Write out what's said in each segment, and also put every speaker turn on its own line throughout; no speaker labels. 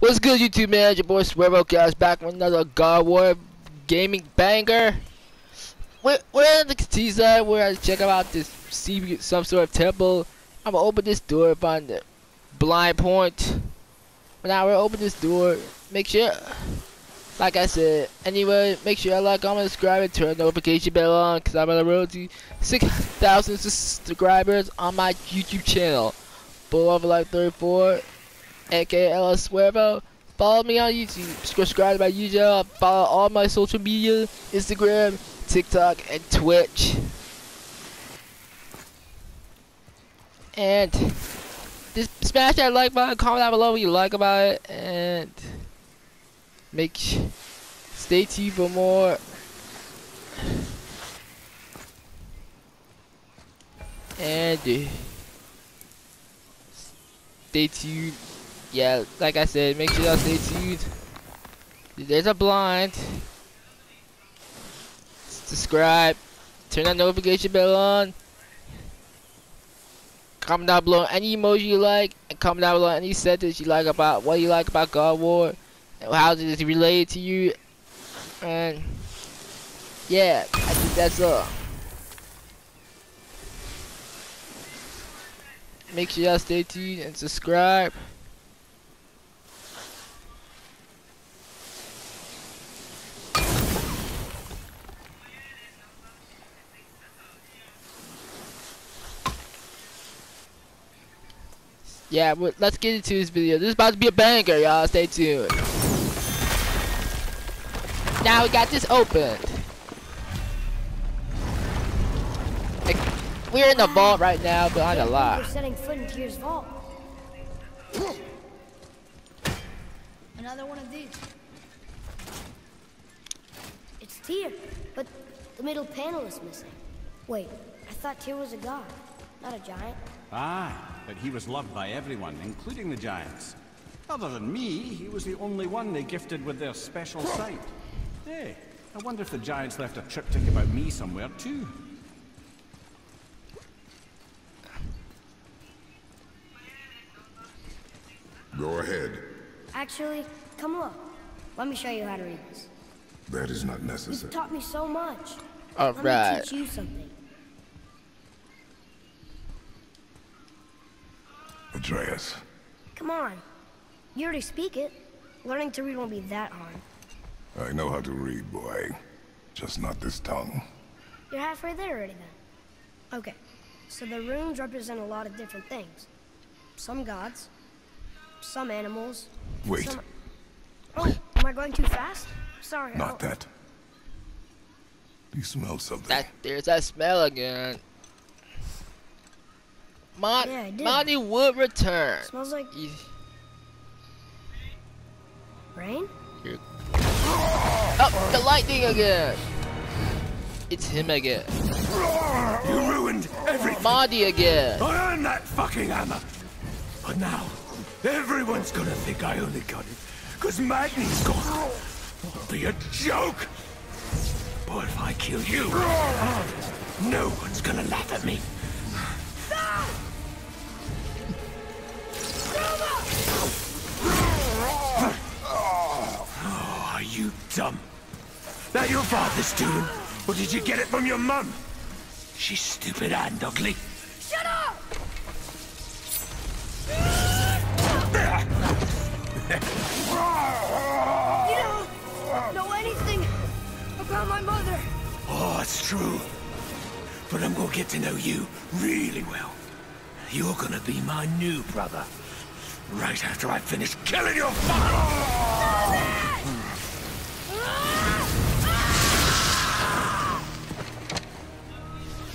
What's good, YouTube man? Your boy Swervo guys back with another God War gaming banger. We're, we're in the season where I check out this see some sort of temple. I'm gonna open this door, find the blind point. But now we're open this door. Make sure, like I said, anyway, make sure you like, comment, subscribe, and turn the notification bell on, cause I'm on the road to 6,000 subscribers on my YouTube channel. Over like 34 aka LS Swervo. Follow me on YouTube, subscribe to my YouTube, follow all my social media, Instagram, TikTok, and Twitch. And just smash that like button, comment down below what you like about it, and make stay tuned for more. And uh, stay tuned yeah, like I said, make sure y'all stay tuned. There's a blind. Subscribe. Turn that notification bell on. Comment down below any emoji you like, and comment down below any sentence you like about what you like about God War, and how does it relate to you. And yeah, I think that's all. Make sure y'all stay tuned and subscribe. Yeah, let's get into this video. This is about to be a banger, y'all. Stay tuned. Now we got this opened. Like, we're in the vault right now, but on a lot.
We're setting foot in Tyr's vault. Another one of these. It's Tyr, but the middle panel is missing. Wait, I thought Tyr was a god, not a giant.
Ah, but he was loved by everyone, including the Giants. Other than me, he was the only one they gifted with their special sight. Hey, I wonder if the Giants left a triptych about me somewhere, too.
Go ahead.
Actually, come look. Let me show you how to read this.
That is not necessary.
You've taught me so much.
All
Let
right.
me teach you something.
Atreus.
Come on. You already speak it. Learning to read won't be that hard.
I know how to read, boy. Just not this tongue.
You're halfway there already then. Okay, so the runes represent a lot of different things. Some gods, some animals.
Wait,
Some... Oh, am I going too fast? Sorry.
Not
don't-
that. Do you smell something?
That there's that smell again. Mon
Yeah, I did.
Modi would return.
Smells like
You-
rain?
Oh, the lightning again. It's him again.
You ruined everything.
Modi again.
I earned that fucking hammer. But now, everyone's gonna think I only got it because Magni's gone. It'll be a joke. But if I kill you, no one's gonna laugh at me. Dumb? That your father's doing? Or did you get it from your mum? She's stupid and ugly.
Shut up! you don't know anything about my mother.
Oh, it's true. But I'm gonna get to know you really well. You're gonna be my new brother. Right after I finish killing your father!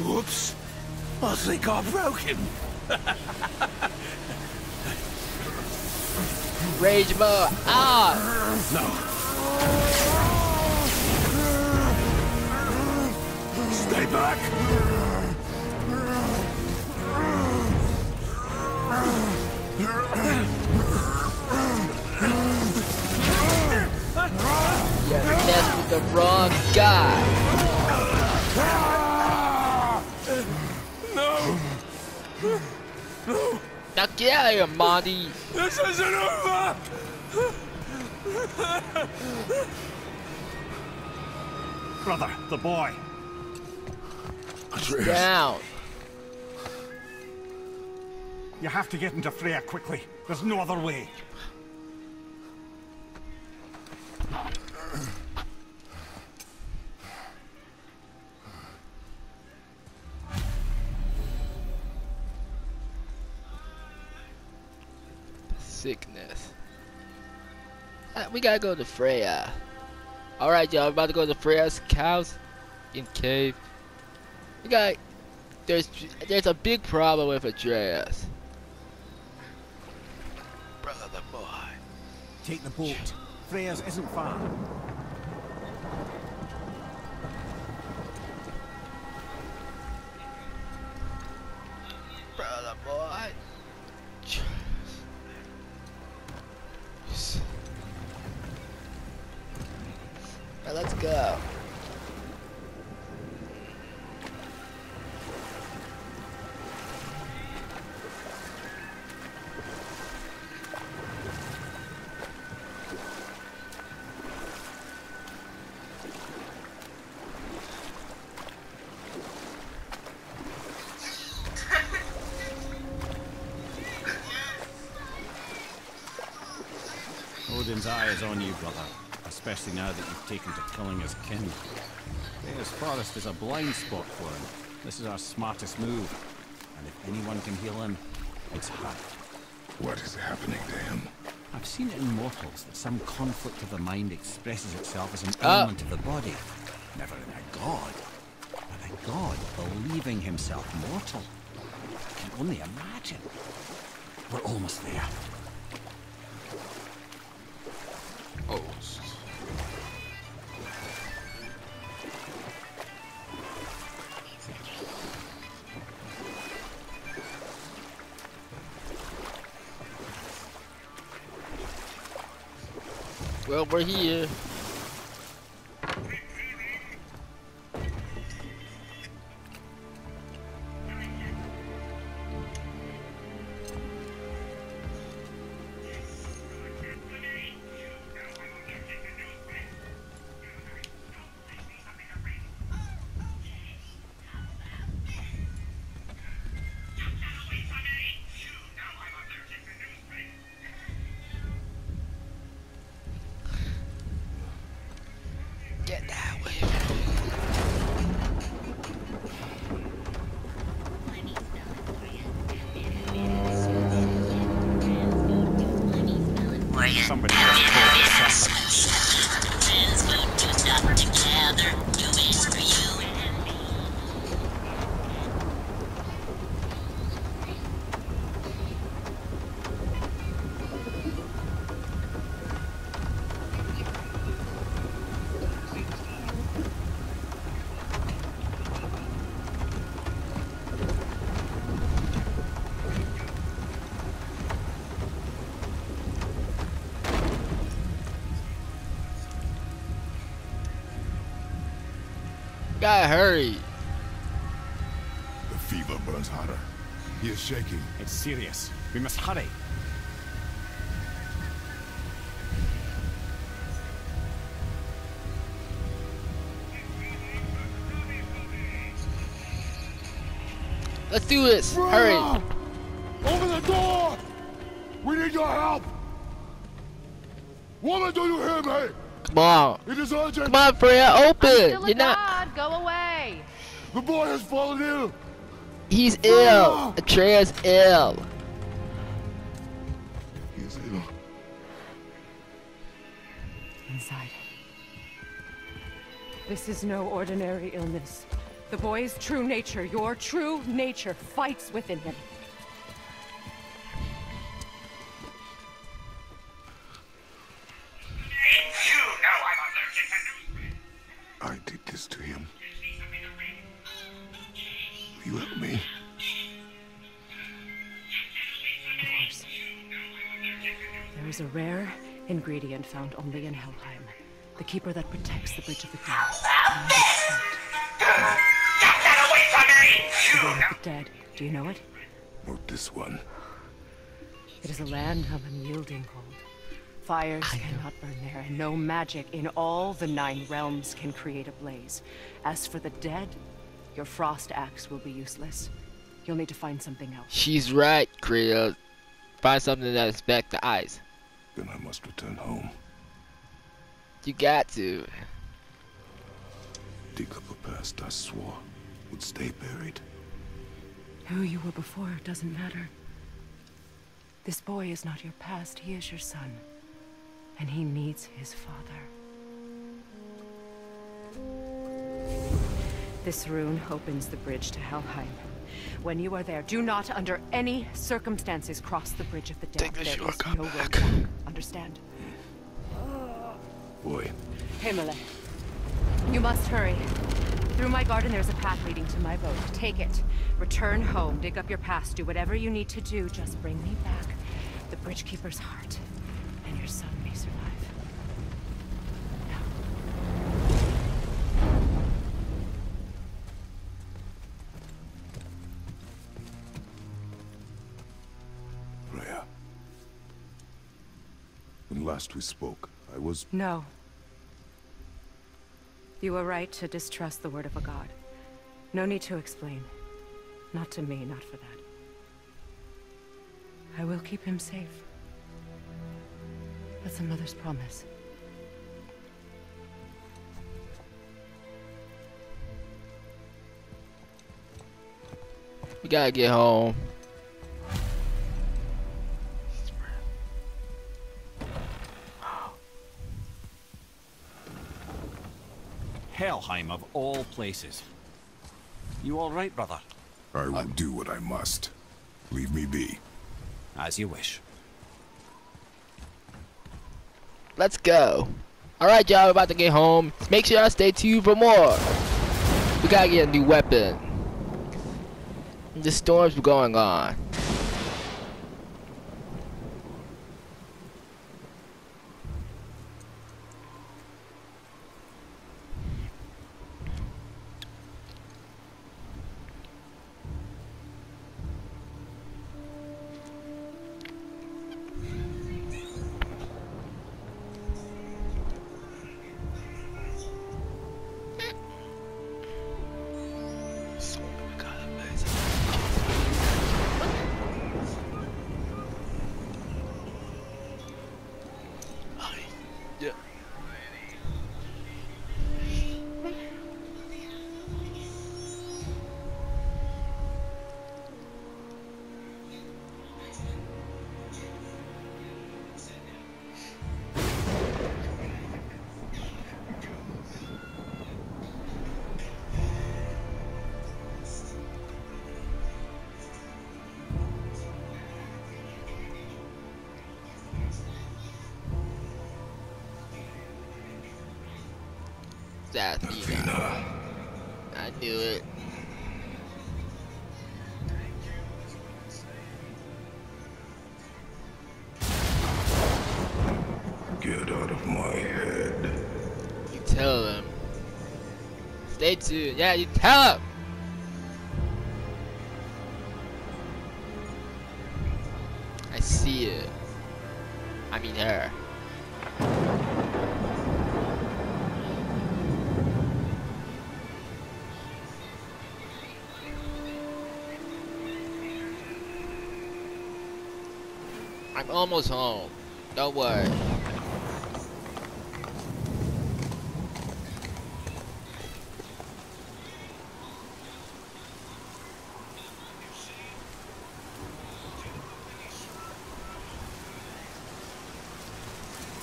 Whoops. I think I broke him.
Rage mode. Ah.
No. Stay back.
You messed with the wrong guy.
No.
Now Now get out of here, Modi.
This isn't over!
Brother, the boy.
Atreus.
Down.
You have to get into Freya quickly. There's no other way.
Sickness. Uh, we gotta go to Freya. Alright, y'all. About to go to Freya's house in cave. We got. There's there's a big problem with Atreus. Brother the boy.
Take the boat. Freya's isn't far. Is on you, brother. Especially now that you've taken to killing his kin. Freya's forest is a blind spot for him. This is our smartest move. And if anyone can heal him, it's her.
What is happening to him?
I've seen it in mortals that some conflict of the mind expresses itself as an
Ah.
element of the body. Never in a god. But a god believing himself mortal. I can only imagine. We're almost there.
Well, we're
shaking.
It's serious. We must hurry.
Let's do this. Hurry.
Open the door! We need your help! Woman, do you hear me?
Come on.
It is urgent!
Come on, Freya. Open.
Still a
You're not.
god. Go away.
The boy has fallen ill!
He's ill. Atreus ill.
He is ill.
Inside. This is no ordinary illness. The boy's true nature, your true nature, fights within him. Found only in Helheim. The keeper that protects the Bridge of the Dead. The Way of the Dead. Do you know it?
Not this one.
It is a land of unyielding cold. Fires cannot burn there, and no magic in all the nine realms can create a blaze. As for the dead, your frost axe will be useless. You'll need to find something else.
She's right, Kratos. Find something that respects the ice.
Then I must return home.
You got to.
Dig up a past I swore would stay buried.
Who you were before doesn't matter. This boy is not your past, he is your son. And he needs his father. This rune opens the bridge to Helheim. When you are there, do not under any circumstances cross the bridge of the dead.
Take the
There is
shortcut
no road
back.
back. Understand?
Boy,
Himalay. You must hurry. Through my garden, there's a path leading to my boat. Take it. Return home. Dig up your past. Do whatever you need to do. Just bring me back the Bridgekeeper's heart, and your son may survive. Now.
Rhea. When last we spoke, I was
No. You were right to distrust the word of a god. No need to explain. Not to me, not for that. I will keep him safe. That's a mother's promise.
We gotta get home.
Helheim of all places. You all right, brother?
I will do what I must. Leave me be.
As you wish.
Let's go. Alright, y'all, we're about to get home. Make sure y'all stay tuned for more. We gotta get a new weapon. The storms were going on. Me now. Uh. I knew it.
Get out of my head.
You tell him. Stay tuned. Yeah, you tell him. Almost home. Don't worry.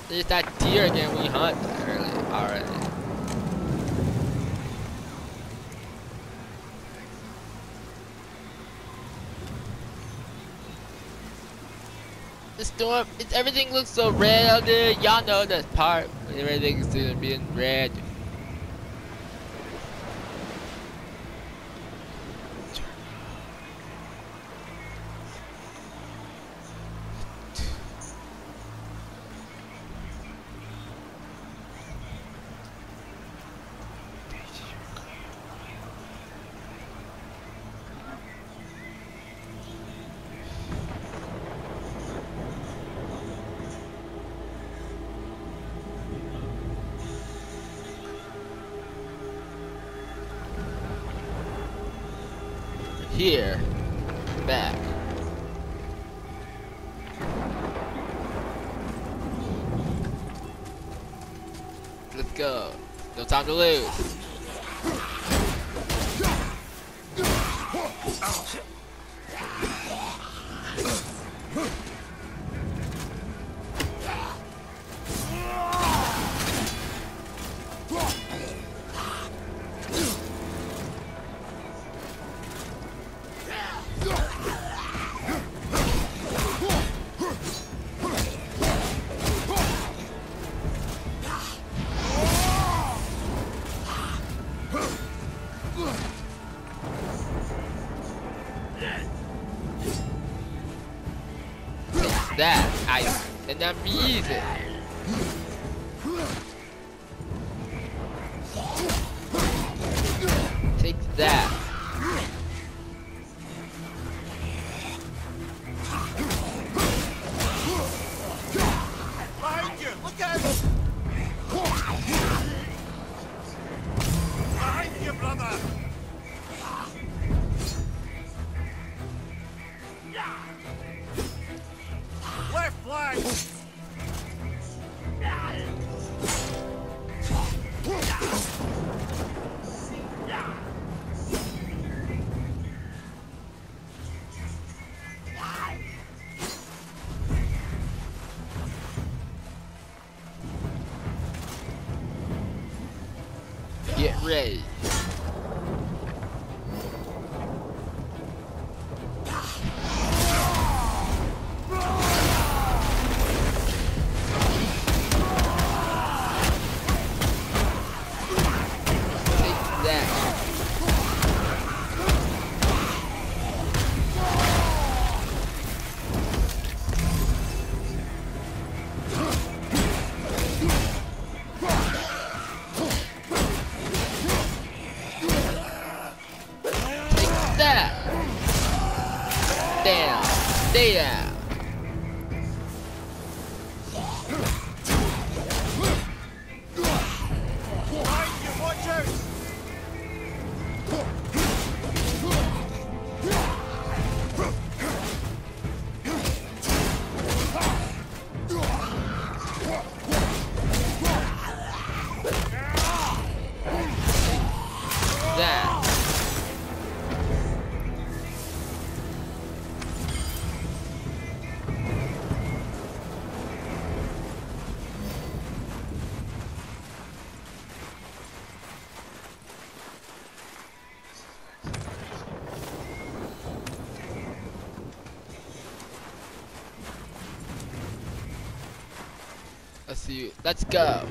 There's that deer again we hunt early already. The storm, it's, everything looks so red out there. Y'all know this part. Everything's gonna be in red. Here. Back. Let's go. No time to lose. Oh. Down. Let's. Let's go.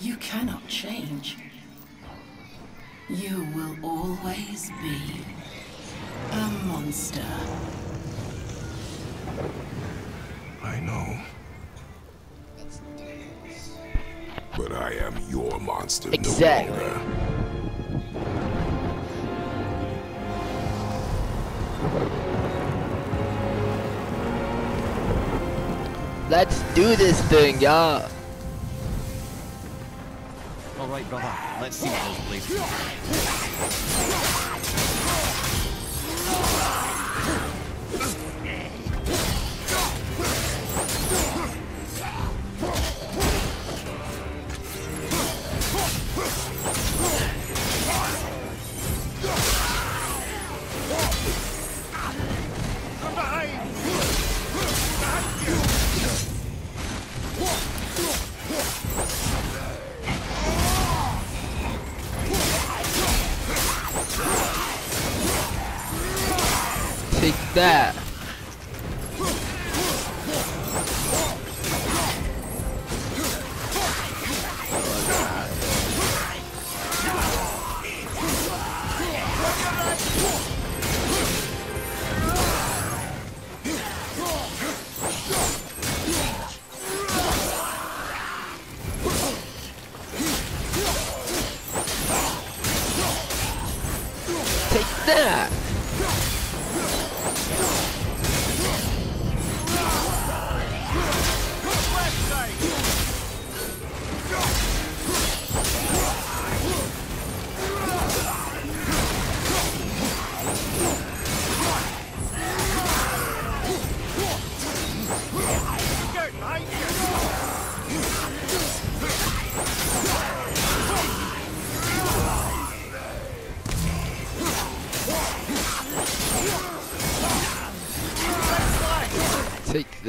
You cannot change. You will always be a monster.
I know. But I am your monster
Exactly.
no longer.
Let's do this thing, y'all.
Brother. Let's see what those blades do.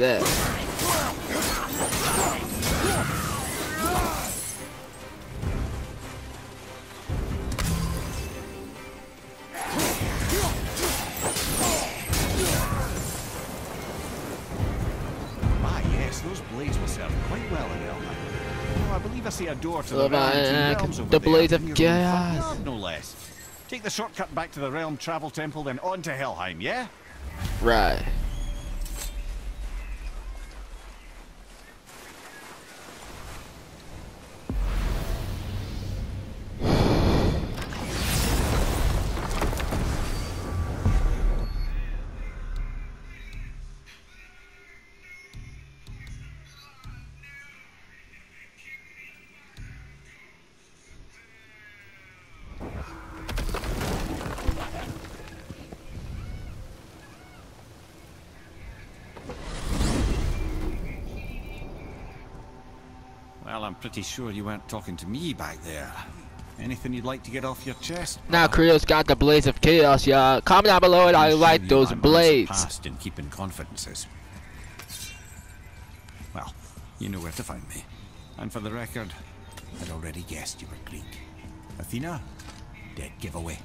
Yes, those blades will serve quite well in Helheim. Oh, I believe I see a door to the
uh,
realms
the blades of chaos.
No less. Take the shortcut back to the realm travel temple, then on to Helheim, yeah?
Right.
Pretty sure you weren't talking to me back there. Anything you'd like to get off your chest?
Now Creo's got the blades of chaos, y'all. Comment down below and I
I'm
like those
months
blades.
Past in keeping confidences. Well, you know where to find me. And for the record, I'd already guessed you were Greek. Athena, dead giveaway.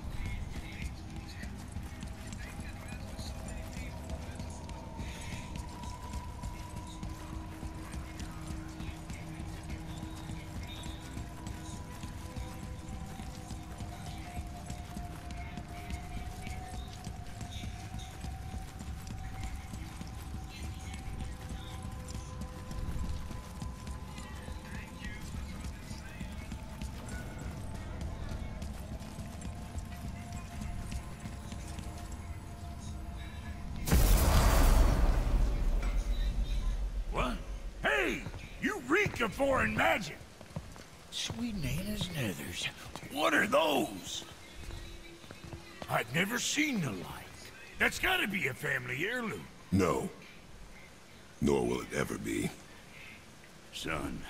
Foreign magic! Sweet Nana's nethers. What are those? I've never seen the like. That's gotta be a family heirloom.
No. Nor will it ever be.
Son,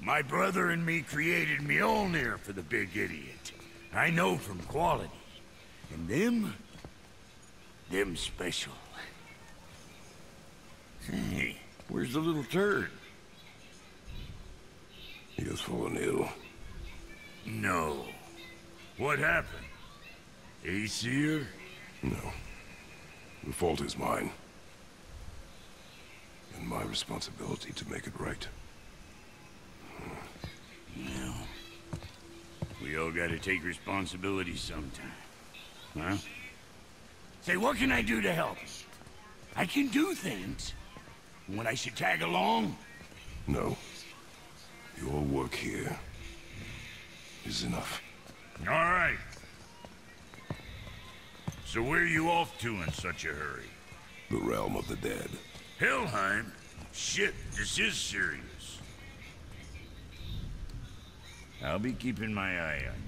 my brother and me created Mjolnir for the big idiot. I know from quality. And them? Them special. Hey, where's the little turd?
He has fallen ill.
No. What happened? Aesir?
No. The fault is mine. And my responsibility to make it right.
No. We all gotta take responsibility sometime. Huh? Say, what can I do to help? I can do things. When I should tag along?
No. Your work here is enough.
All right. So where are you off to in such a hurry?
The realm of the dead.
Helheim? Shit, this is serious. I'll be keeping my eye on you.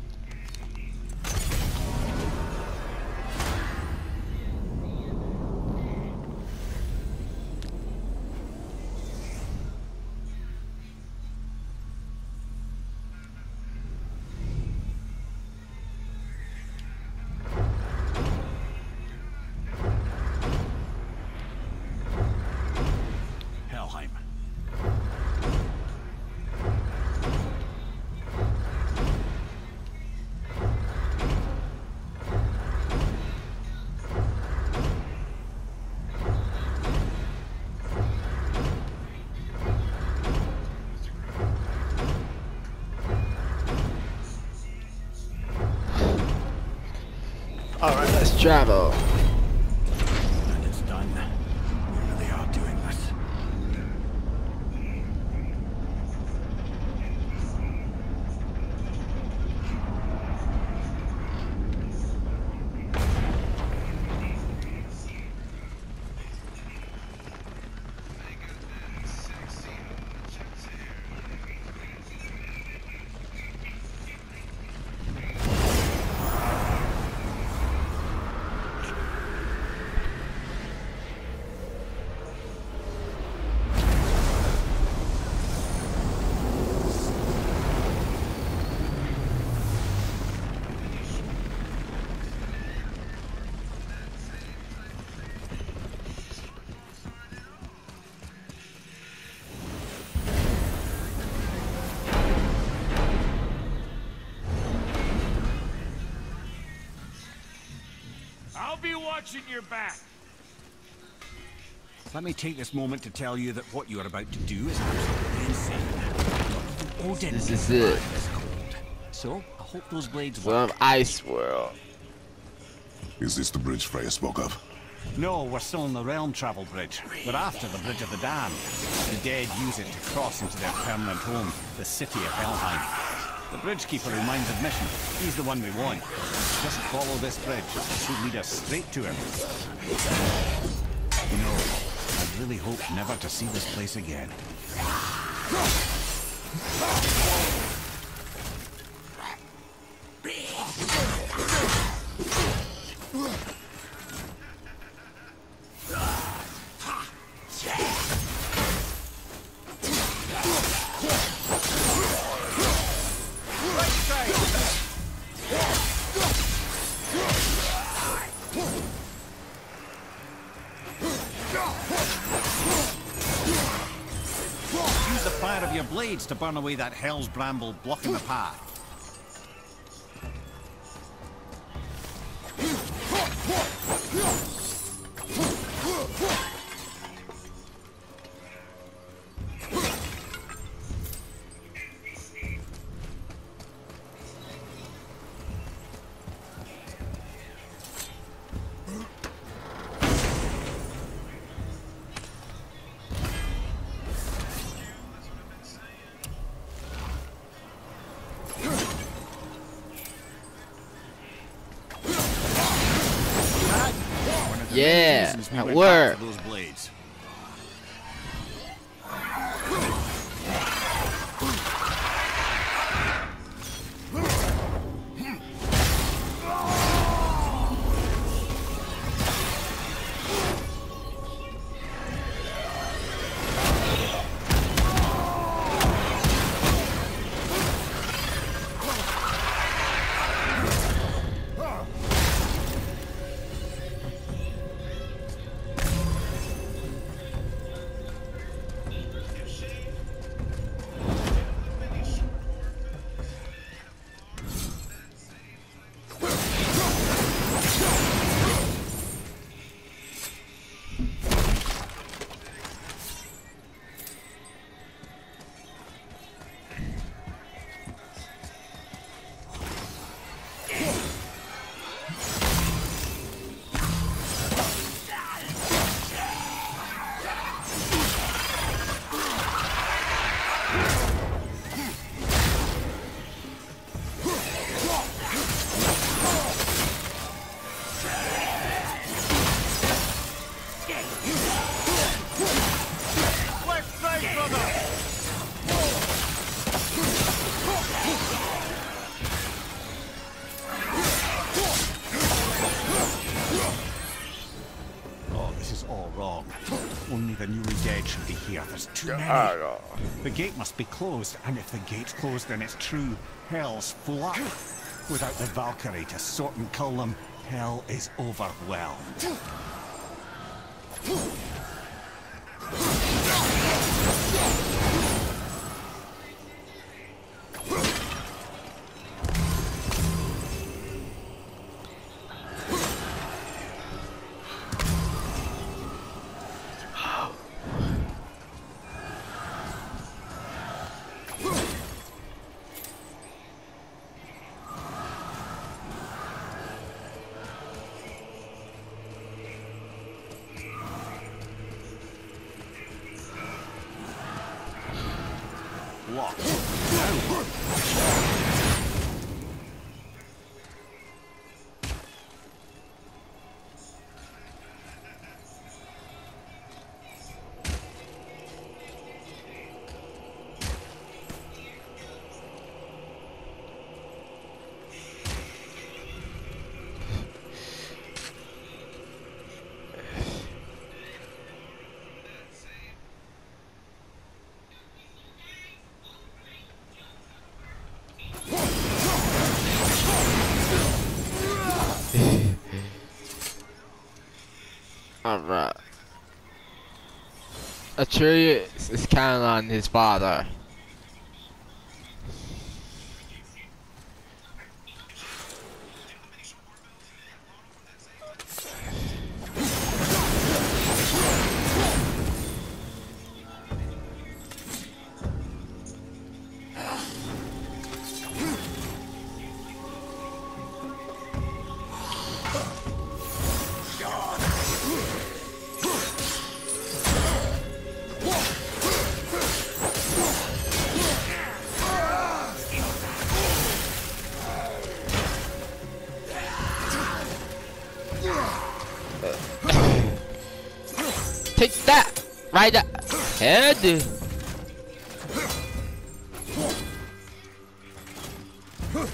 Alright,
watching your back.
Let me take this moment to tell you that what you are about to do is absolutely insane. Odin
This is it.
is cold. So, I hope those blades
From
work.
Ice World.
Is this the bridge Freya spoke of?
No, we're still on the Realm Travel Bridge. We're after the Bridge of the Damned. The dead use it to cross into their permanent home, the city of Helheim. The Bridgekeeper who minds admission, he's the one we want. Just follow this bridge. It should lead us straight to him. You know, I really hope never to see this place again. To burn away that hell's bramble blocking the path. There's too many. The gate must be closed, and if the gate's closed, then it's true. Hell's full up. Without the Valkyrie to sort and kill them, hell is overwhelmed.
Alright. Atreus is counting on his father. Right uh, head. Huh.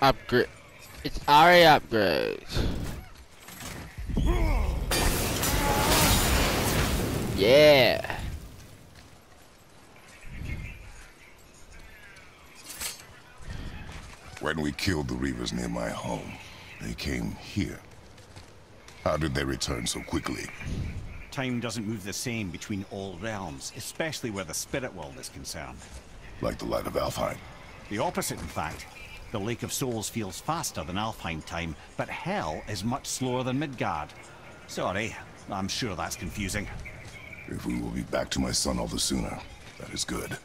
Upgrade. It's already upgrades. Yeah.
When we killed the Reavers near my home, they came here. How did they return so quickly?
Time doesn't move the same between all realms, especially where the spirit world is concerned.
Like the light of Alfheim.
The opposite, in fact. The Lake of Souls feels faster than Alfheim time, but Hell is much slower than Midgard. Sorry, I'm sure that's confusing.
If we will be back to my son all the sooner, that is good.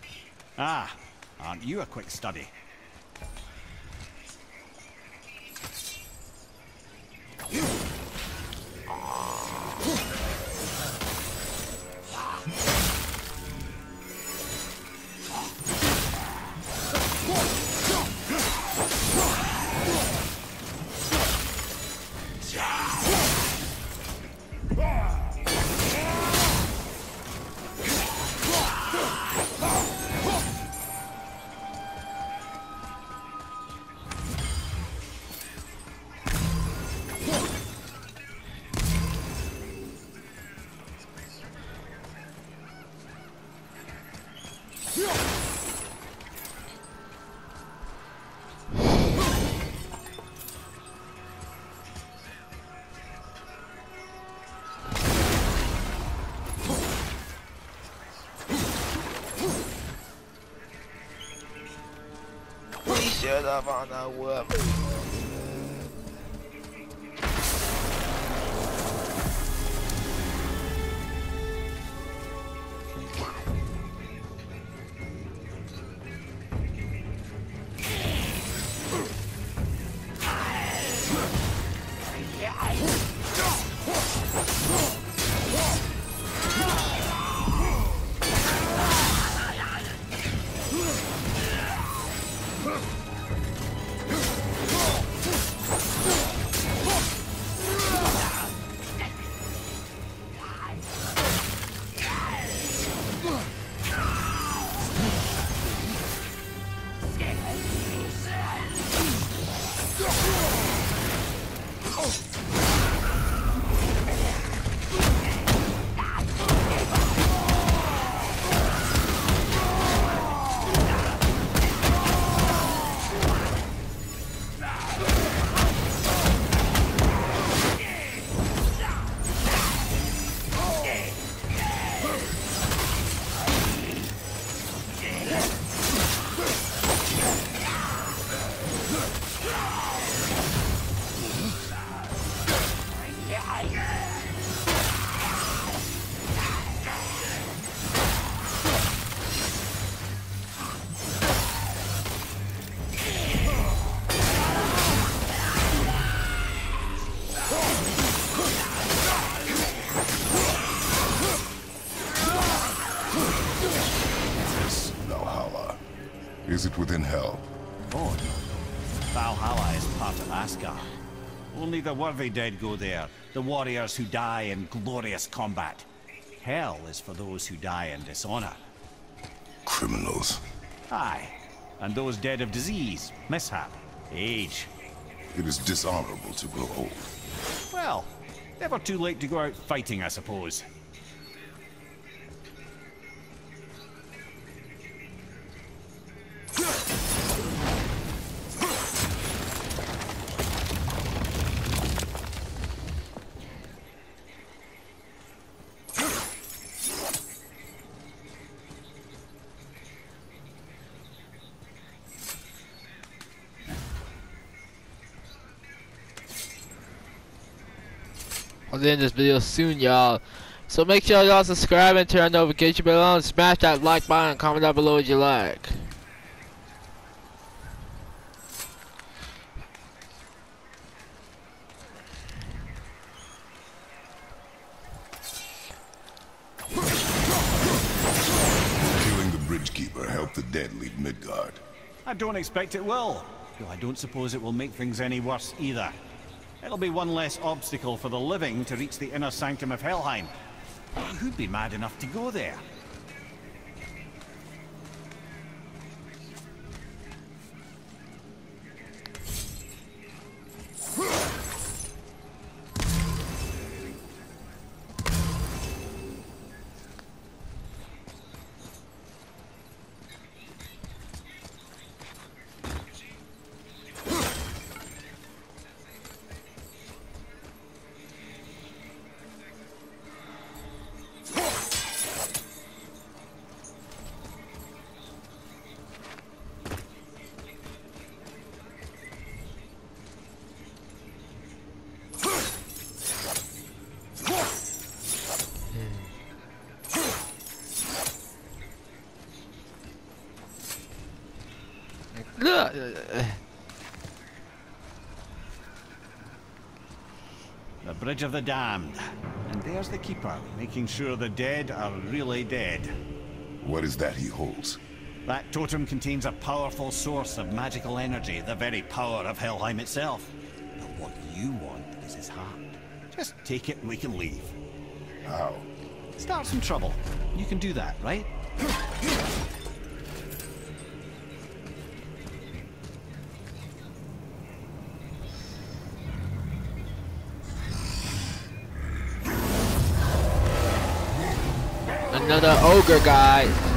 Ah, aren't you a quick study?
Have on a whip.
The worthy dead go there, the warriors who die in glorious combat. Hell is for those who die in dishonor.
Criminals.
Aye, and those dead of disease, mishap, age.
It is dishonorable to grow old.
Well, never too late to go out fighting, I suppose.
I'll end this video soon, y'all. So make sure y'all subscribe and turn on notification bell on. Smash that like button and comment down below what you like.
Killing the Bridgekeeper helped the dead leave Midgard.
I don't expect it will, though I don't suppose it will make things any worse either. It'll be one less obstacle for the living to reach the inner sanctum of Helheim. Who'd be mad enough to go there? Bridge of the Damned. And there's the Keeper, making sure the dead are really dead.
What is that he holds?
That totem contains a powerful source of magical energy, the very power of Helheim itself. But what you want is his heart. Just take it and we can leave.
How?
Start some trouble. You can do that, right?
Ogre guy.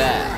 That.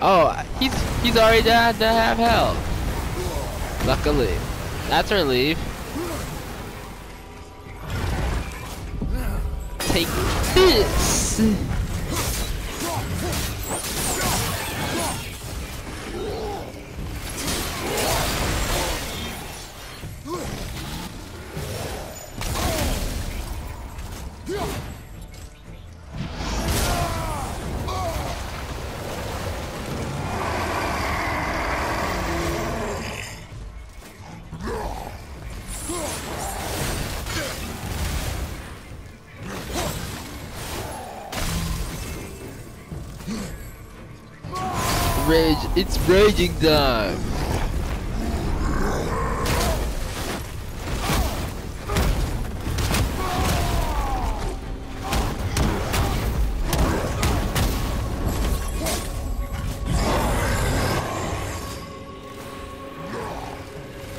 Oh, he's he's already down to have health. Luckily, that's leave. Take this. It's raging time.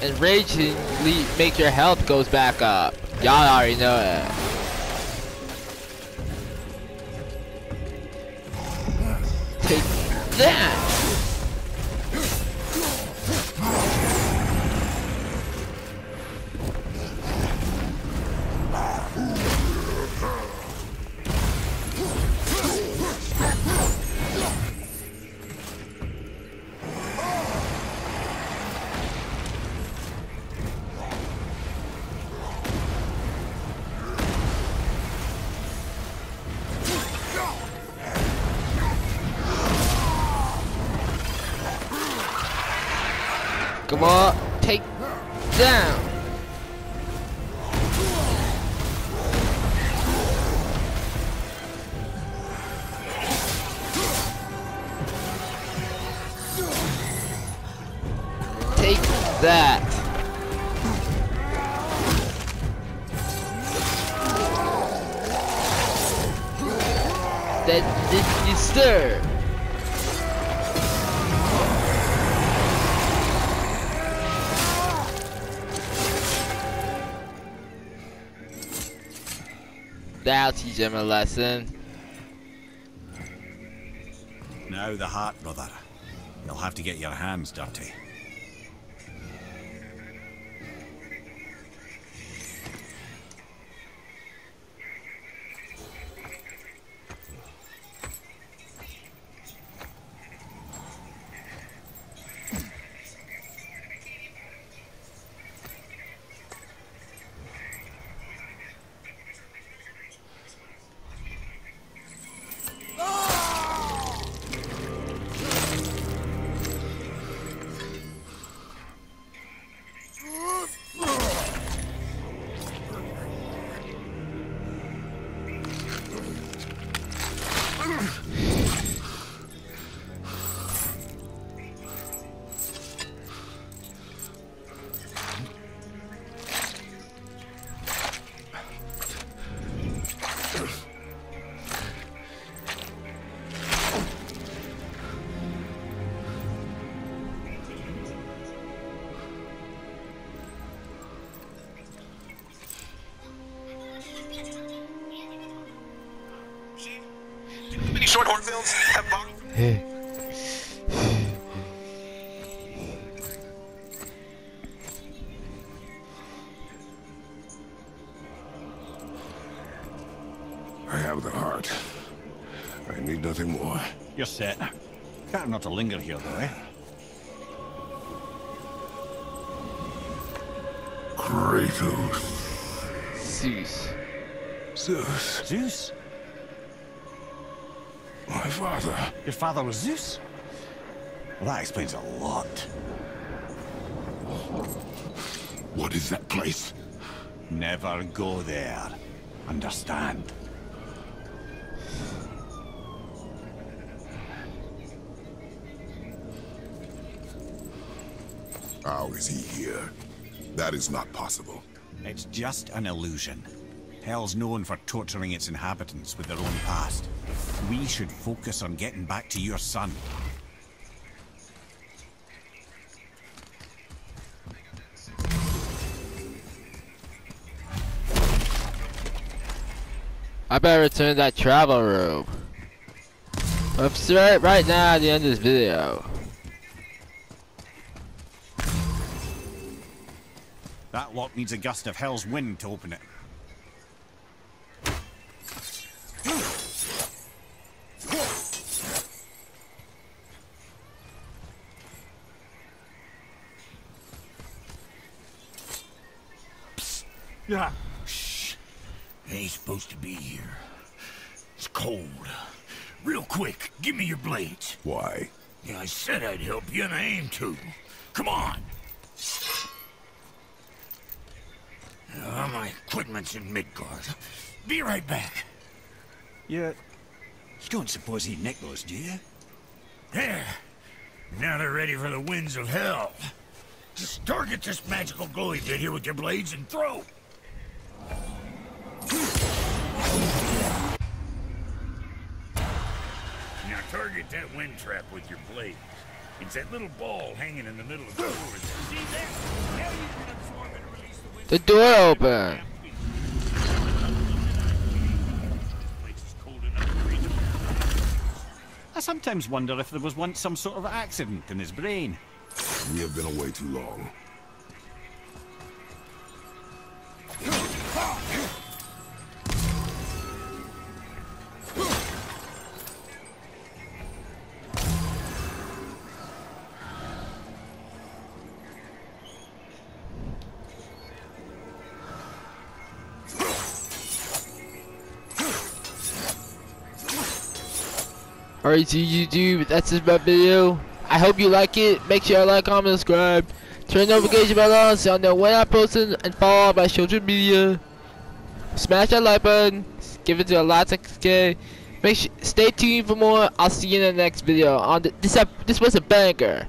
And raging make your health goes back up. Y'all already know it. Come on. Take down. Him a lesson.
Now the heart, brother. You'll have to get your hands dirty. Not to linger here, though, eh?
Kratos.
Zeus.
Zeus.
Zeus?
My father.
Your father was Zeus? Well, that explains a lot.
What is that place?
Never go there. Understand?
How is he here? That is not possible.
It's just an illusion. Hell's known for torturing its inhabitants with their own past. We should focus on getting back to your son.
I better return that travel robe. I'm right, right now at the end of this video.
That lock needs a gust of hell's wind to open it.
Yeah. Shh. Ain't supposed to be here. It's cold. Real quick, give me your blades.
Why?
Yeah, I said I'd help you, and I aim to. Come on. Uh, my equipment's in Midgard. Be right back.
You... You don't suppose he nicked those, do you?
There. Now they're ready for the winds of hell. Just target this magical glowy bit here with your blades and throw. Now target that wind trap with your blades. It's that little ball hanging in the middle of the door. See there? Now you can absorb and release the wind.
The door open.
Place is cold enough to breathe the
I sometimes wonder if there was once some sort of accident in his brain.
We have been away too long.
Alright, YouTube, that's my video. I hope you like it. Make sure you like, comment, subscribe. Turn the notification bell on so you know when I post it and follow my social media. Smash that like button. Give it to a lot of K. Make sure, stay tuned for more. I'll see you in the next video. On the, this this was a banger.